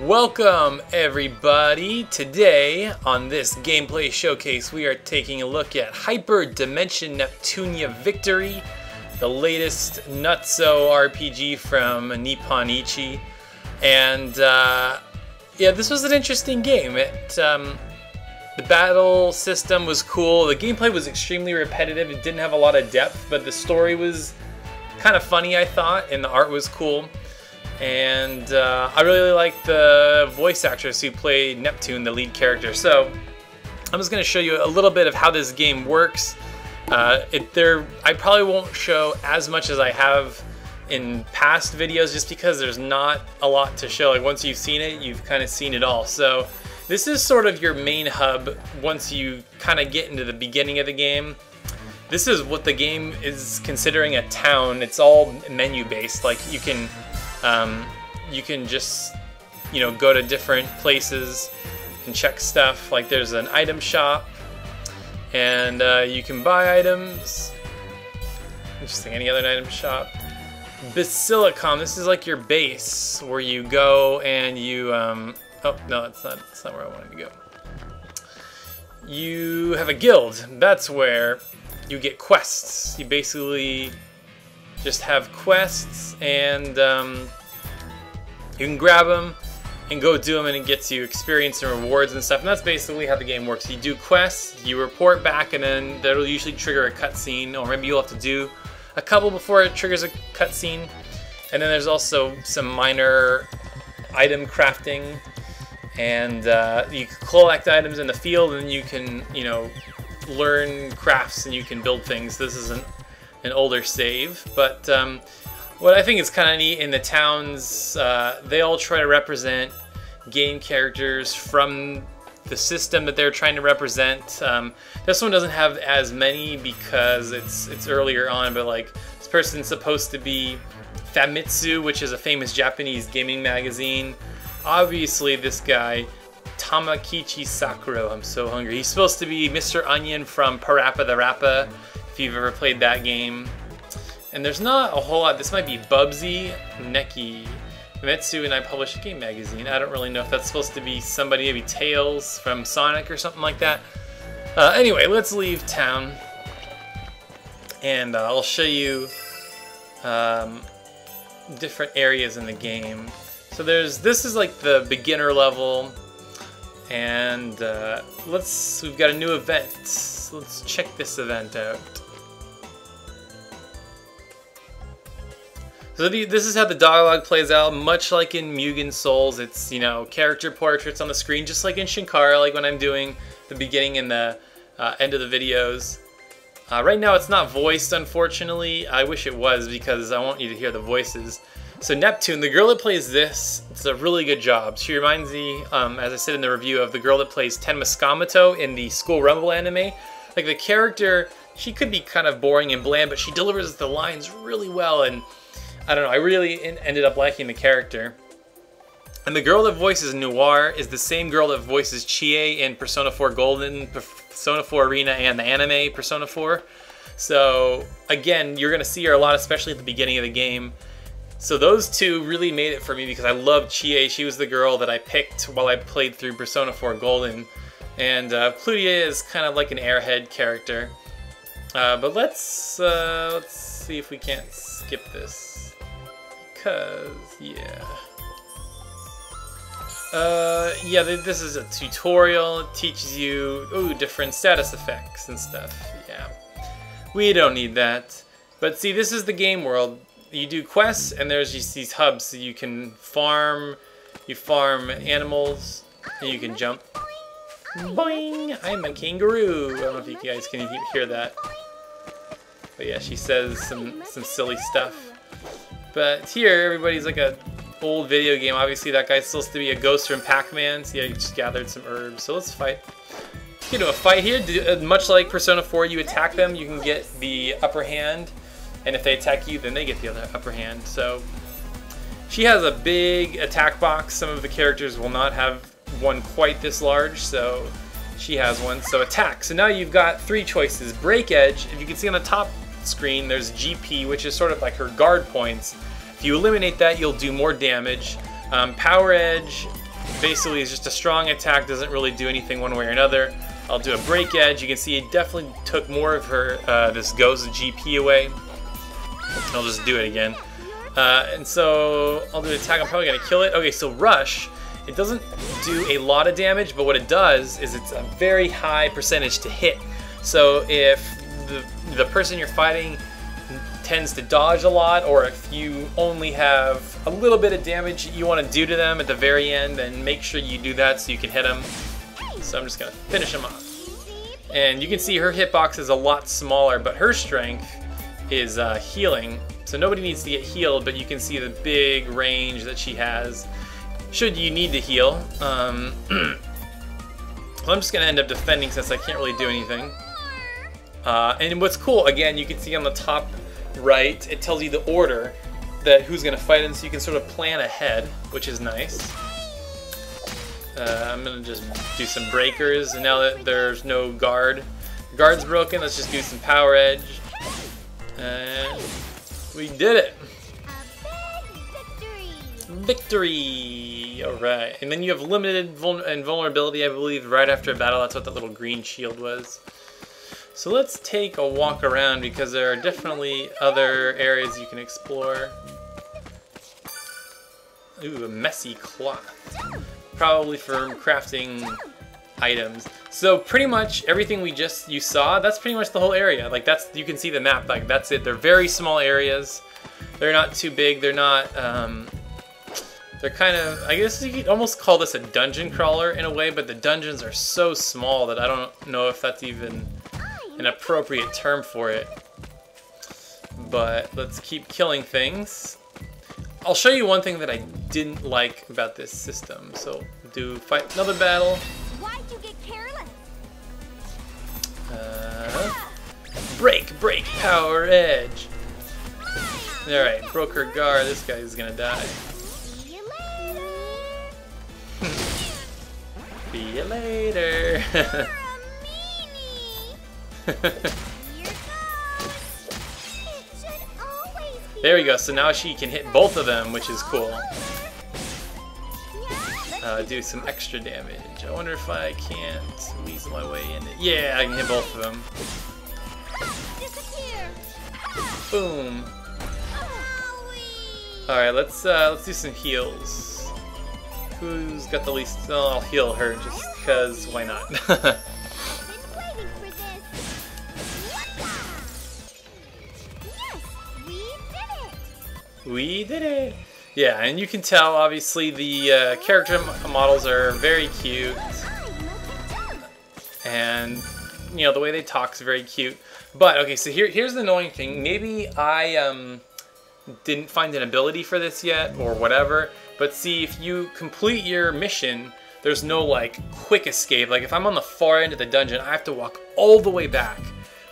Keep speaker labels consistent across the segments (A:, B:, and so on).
A: Welcome everybody! Today on this gameplay showcase we are taking a look at Hyperdimension Neptunia Victory, the latest Nutso RPG from Nippon Ichi. And uh, yeah, this was an interesting game. It, um, the battle system was cool, the gameplay was extremely repetitive, it didn't have a lot of depth, but the story was kind of funny I thought, and the art was cool and uh, I really like the voice actress who played Neptune, the lead character. So I'm just going to show you a little bit of how this game works. Uh, it, there, I probably won't show as much as I have in past videos just because there's not a lot to show. Like once you've seen it, you've kind of seen it all. So this is sort of your main hub once you kind of get into the beginning of the game. This is what the game is considering a town. It's all menu based. Like you can um, you can just, you know, go to different places and check stuff. Like there's an item shop, and uh, you can buy items. Interesting. Any other item shop? Basilicom. This is like your base where you go and you. Um, oh no, that's not. That's not where I wanted to go. You have a guild. That's where you get quests. You basically just have quests and um, you can grab them and go do them and it gets you experience and rewards and stuff. And that's basically how the game works. You do quests you report back and then that'll usually trigger a cutscene. Or maybe you'll have to do a couple before it triggers a cutscene. And then there's also some minor item crafting. And uh, you collect items in the field and you can you know learn crafts and you can build things. This is an an older save. But um, what I think is kind of neat in the towns, uh, they all try to represent game characters from the system that they're trying to represent. Um, this one doesn't have as many because it's it's earlier on, but like this person's supposed to be Famitsu, which is a famous Japanese gaming magazine. Obviously, this guy, Tamakichi Sakuro, I'm so hungry. He's supposed to be Mr. Onion from PaRappa the Rapper if you've ever played that game. And there's not a whole lot. This might be Bubsy Neki. Metsu and I publish a game magazine. I don't really know if that's supposed to be somebody, maybe Tails from Sonic or something like that. Uh, anyway, let's leave town. And uh, I'll show you um, different areas in the game. So there's, this is like the beginner level. And uh, let's, we've got a new event. let's check this event out. So the, this is how the dialogue plays out, much like in Mugen Souls. It's, you know, character portraits on the screen, just like in Shinkara, like when I'm doing the beginning and the uh, end of the videos. Uh, right now it's not voiced, unfortunately. I wish it was because I want you to hear the voices. So Neptune, the girl that plays this, it's a really good job. She reminds me, um, as I said in the review, of the girl that plays Tenma Tsukamoto in the School Rumble anime. Like the character, she could be kind of boring and bland, but she delivers the lines really well and I don't know, I really ended up liking the character. And the girl that voices Noire is the same girl that voices Chie in Persona 4 Golden, Persona 4 Arena, and the anime Persona 4. So again, you're gonna see her a lot, especially at the beginning of the game. So those two really made it for me because I loved Chie. She was the girl that I picked while I played through Persona 4 Golden. And uh, Plutia is kind of like an airhead character. Uh, but let's, uh, let's see if we can't skip this because, yeah. Uh, yeah, this is a tutorial. It teaches you, ooh, different status effects and stuff. Yeah. We don't need that. But see, this is the game world. You do quests, and there's just these hubs. So you can farm, you farm animals, and you can jump. Boing! I'm a kangaroo! I don't know if you guys can hear that. But yeah, she says some, some silly stuff. But here, everybody's like a old video game. Obviously, that guy's supposed to be a ghost from Pac-Man. So yeah, you just gathered some herbs. So let's fight. Get into a fight here. Uh, much like Persona 4, you attack them, you can get the upper hand. And if they attack you, then they get the other upper hand. So she has a big attack box. Some of the characters will not have one quite this large, so she has one. So attack. So now you've got three choices. Break Edge. If you can see on the top screen, there's GP, which is sort of like her guard points. If you eliminate that, you'll do more damage. Um, Power Edge basically is just a strong attack, doesn't really do anything one way or another. I'll do a break edge. You can see it definitely took more of her uh, this ghost GP away. I'll just do it again. Uh, and so I'll do an attack. I'm probably gonna kill it. Okay, so rush. It doesn't do a lot of damage, but what it does is it's a very high percentage to hit. So if the person you're fighting tends to dodge a lot, or if you only have a little bit of damage you want to do to them at the very end, then make sure you do that so you can hit them. So I'm just gonna finish him off. And you can see her hitbox is a lot smaller, but her strength is uh, healing. So nobody needs to get healed, but you can see the big range that she has. Should you need to heal. Um, so I'm just gonna end up defending since I can't really do anything. Uh, and what's cool, again, you can see on the top right, it tells you the order that who's gonna fight in, so you can sort of plan ahead, which is nice. Uh, I'm gonna just do some breakers, and now that there's no guard, guard's broken, let's just do some power edge. And we did it! Victory! Alright, and then you have limited vul invulnerability, I believe, right after a battle. That's what that little green shield was. So let's take a walk around because there are definitely other areas you can explore. Ooh, a messy cloth. Probably for crafting items. So pretty much everything we just you saw, that's pretty much the whole area. Like that's you can see the map. Like that's it. They're very small areas. They're not too big. They're not. Um, they're kind of. I guess you could almost call this a dungeon crawler in a way, but the dungeons are so small that I don't know if that's even an appropriate term for it. But let's keep killing things. I'll show you one thing that I didn't like about this system. So do fight another battle.
B: Why'd you get careless?
A: Uh, break, break, power edge. Alright, broke her guard. This guy's gonna die.
B: See you later.
A: See you later. there we go. So now she can hit both of them, which is cool. Uh, do some extra damage. I wonder if I can't weasel my way in it. Yeah, I can hit both of them. Boom. All right, let's uh, let's do some heals. Who's got the least? Oh, I'll heal her just because. Why not?
B: we did it.
A: Yeah, and you can tell obviously the uh, character models are very cute, and you know the way they talk is very cute. But okay, so here here's the annoying thing. Maybe I um didn't find an ability for this yet or whatever. But see, if you complete your mission, there's no like quick escape. Like if I'm on the far end of the dungeon, I have to walk all the way back,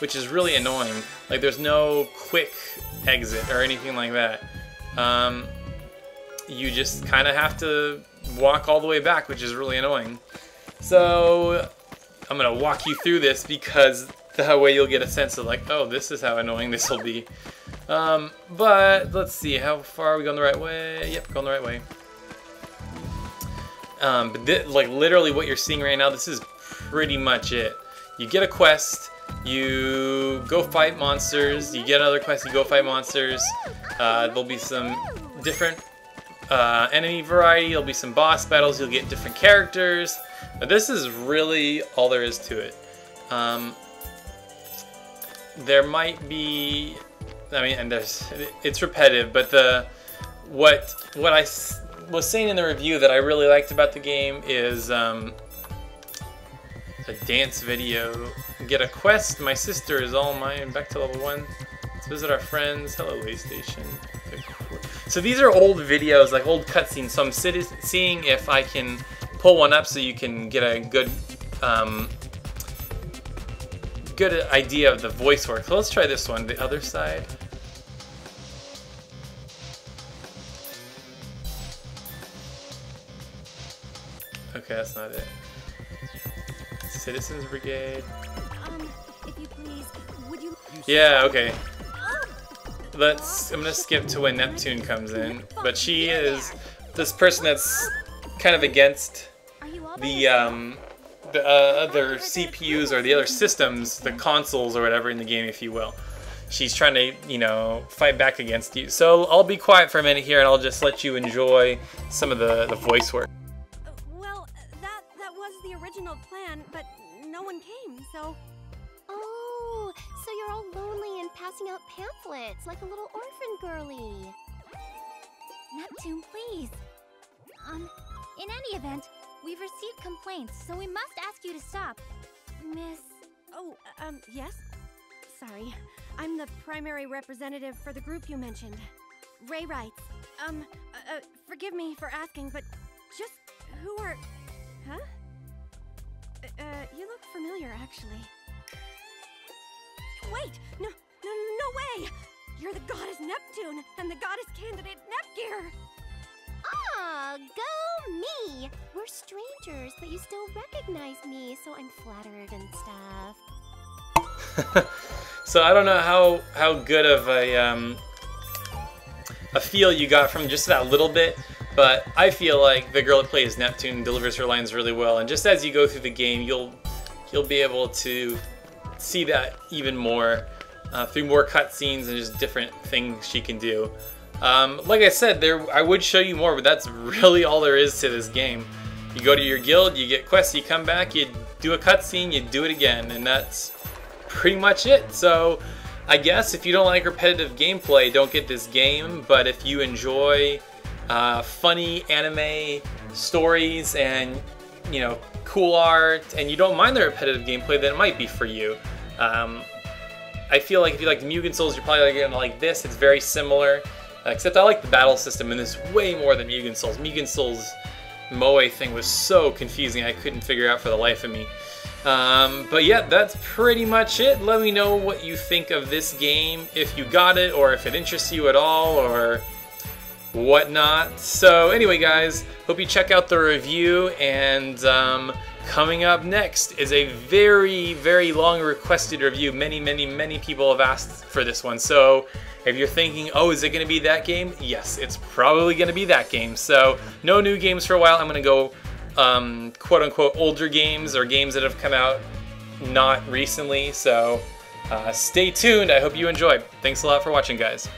A: which is really annoying. Like there's no quick exit or anything like that. Um, you just kind of have to walk all the way back, which is really annoying. So I'm gonna walk you through this because that way you'll get a sense of like, oh, this is how annoying this will be. Um, but let's see, how far are we going the right way? Yep, going the right way. Um, but like literally what you're seeing right now, this is pretty much it. You get a quest, you go fight monsters, you get another quest, you go fight monsters. Uh, there'll be some different uh, enemy variety, there'll be some boss battles, you'll get different characters. But this is really all there is to it. Um, there might be I mean, and there's it's repetitive, but the what what I was saying in the review that I really liked about the game is um, a dance video. Get a quest. My sister is all mine. Back to level one. Let's visit our friends. Hello, Waystation. So these are old videos, like old cutscenes. So I'm seeing if I can pull one up so you can get a good um, good idea of the voice work. So let's try this one, the other side. Okay, that's not it. Citizens Brigade.
B: Um, if you please, would you?
A: Yeah, okay. Let's. I'm gonna skip to when Neptune comes in, but she is this person that's kind kind of against
B: Are you all by
A: the um, the uh, other CPUs or the other systems, the consoles or whatever in the game, if you will. She's trying to, you know, fight back against you. So I'll be quiet for a minute here, and I'll just let you enjoy some of the the voice work.
C: Uh, Well, that that was the original plan, but no one came, so
B: Oh, so you're all lonely and passing out pamphlets like a little orphan girlie.
D: Neptune, please. Um, in any event, we've received complaints, so we must ask you to stop. Miss.
C: Oh, um, yes? Sorry. I'm the primary representative for the group you mentioned. Rei Ryghts. Um, uh, uh, forgive me for asking, but just who are. Huh? Uh, uh, you look familiar, actually. Wait! No, no, no way! You're the goddess Neptune and the goddess candidate Nepgear!
B: Ah, go me! We're strangers, but you still recognize me, so I'm flattered and stuff.
A: so I don't know how how good of a um, a feel you got from just that little bit, but I feel like the girl that plays Neptune delivers her lines really well, and just as you go through the game, you'll you'll be able to see that even more uh, through more cutscenes and just different things she can do. Um, like I said, there I would show you more, but that's really all there is to this game. You go to your guild, you get quests, you come back, you do a cutscene, you do it again, and that's pretty much it. So I guess if you don't like repetitive gameplay, don't get this game. But if you enjoy uh, funny anime stories and you know cool art, and you don't mind the repetitive gameplay, then it might be for you. Um, I feel like if you like Mugen Souls, you're probably gonna like this. It's very similar, except I like the battle system in this way more than Mugen Souls. Mugen Souls Moe thing was so confusing, I couldn't figure out for the life of me. Um, but yeah, that's pretty much it. Let me know what you think of this game, if you got it, or if it interests you at all, or whatnot. So anyway, guys, hope you check out the review, and um, coming up next is a very, very long requested review. Many, many, many people have asked for this one. So if you're thinking, oh, is it going to be that game? Yes, it's probably going to be that game. So no new games for a while. I'm going to go um, quote unquote older games or games that have come out not recently. So uh, stay tuned. I hope you enjoy. Thanks a lot for watching, guys.